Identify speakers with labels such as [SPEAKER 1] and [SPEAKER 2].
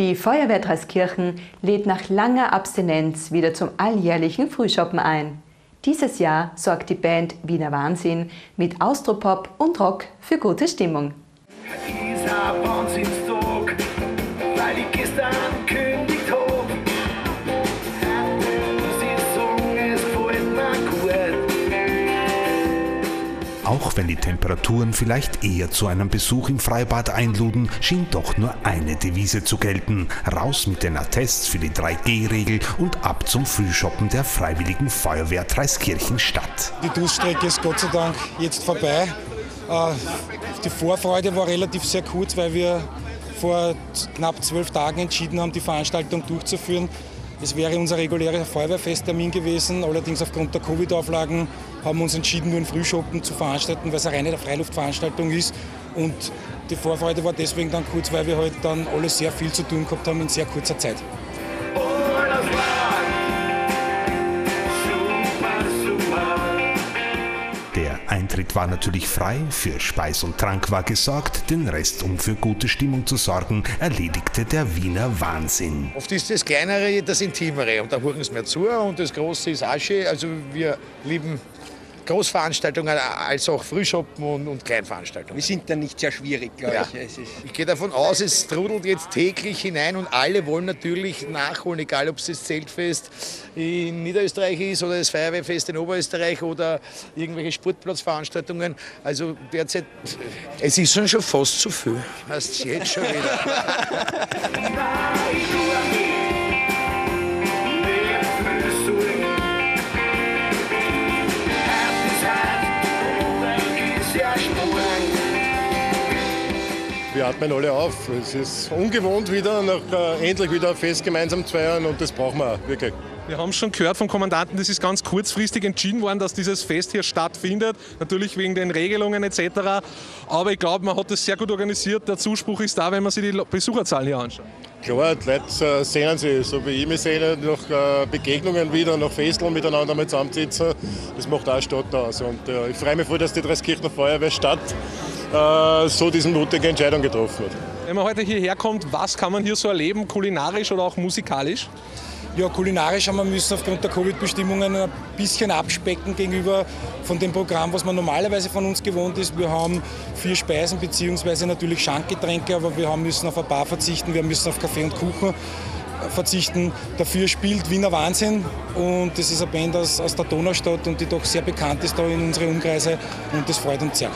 [SPEAKER 1] Die Feuerwehr Dreiskirchen lädt nach langer Abstinenz wieder zum alljährlichen Frühschoppen ein. Dieses Jahr sorgt die Band Wiener Wahnsinn mit Austropop und Rock für gute Stimmung.
[SPEAKER 2] Dieser
[SPEAKER 3] Auch wenn die Temperaturen vielleicht eher zu einem Besuch im Freibad einluden, schien doch nur eine Devise zu gelten. Raus mit den Attests für die 3G-Regel und ab zum Frühshoppen der Freiwilligen Feuerwehr Dreiskirchen Stadt.
[SPEAKER 4] Die Durststrecke ist Gott sei Dank jetzt vorbei. Äh, Die Vorfreude war relativ sehr kurz, weil wir vor knapp zwölf Tagen entschieden haben, die Veranstaltung durchzuführen. Es wäre unser regulärer Feuerwehrfesttermin gewesen, allerdings aufgrund der Covid-Auflagen haben wir uns entschieden, nur ein Frühschoppen zu veranstalten, weil es eine reine Freiluftveranstaltung ist. Und die Vorfreude war deswegen dann kurz, weil wir heute dann alle sehr viel zu tun gehabt haben in sehr kurzer Zeit.
[SPEAKER 3] Eintritt war natürlich frei, für Speis und Trank war gesorgt, den Rest, um für gute Stimmung zu sorgen, erledigte der Wiener Wahnsinn.
[SPEAKER 5] Oft ist das Kleinere das Intimere und da huchen es mehr zu und das Große ist schön. Also wir lieben Großveranstaltungen als auch Frühschoppen und, und Kleinveranstaltungen.
[SPEAKER 6] Wir sind da nicht sehr schwierig, glaube
[SPEAKER 5] Ja.
[SPEAKER 6] ich. Es ist
[SPEAKER 5] Ich gehe davon aus, es trudelt jetzt täglich hinein und alle wollen natürlich nachholen, egal ob es das Zeltfest in Niederösterreich ist oder das Feuerwehrfest in Oberösterreich oder irgendwelche Sportplatzveranstaltungen. Also derzeit, es ist schon, schon fast zu viel. Hast jetzt schon wieder.
[SPEAKER 7] People Wir atmen alle auf. Es ist ungewohnt wieder, nach, äh, endlich wieder ein Fest gemeinsam zu feiern und das brauchen wir auch, wirklich.
[SPEAKER 8] Wir haben schon gehört vom Kommandanten, das ist ganz kurzfristig entschieden worden, dass dieses Fest hier stattfindet. Natürlich wegen den Regelungen etc. Aber ich glaube, man hat das sehr gut organisiert. Der Zuspruch ist da, wenn man sich die Besucherzahlen hier anschaut.
[SPEAKER 7] Klar, die Leute äh, sehen sich, so wie ich mich sehe, nach äh, Begegnungen wieder, nach Festeln miteinander mal zusammensitzen. Das macht auch Stadt aus. Und äh, ich freue mich voll, dass die Dreiskirchner Feuerwehrstadt äh, so diese mutige Entscheidung getroffen hat.
[SPEAKER 8] Wenn man heute hierher kommt, was kann man hier so erleben, kulinarisch oder auch musikalisch?
[SPEAKER 4] Ja, kulinarisch haben wir müssen aufgrund der Covid-Bestimmungen ein bisschen abspecken gegenüber von dem Programm, was man normalerweise von uns gewohnt ist. Wir haben vier Speisen bzw. natürlich Schankgetränke, aber wir haben müssen auf ein paar verzichten, wir müssen auf Kaffee und Kuchen verzichten. Dafür spielt Wiener Wahnsinn und das ist eine Band aus, aus der Donaustadt und die doch sehr bekannt ist da in unseren Umkreise und das freut uns sehr.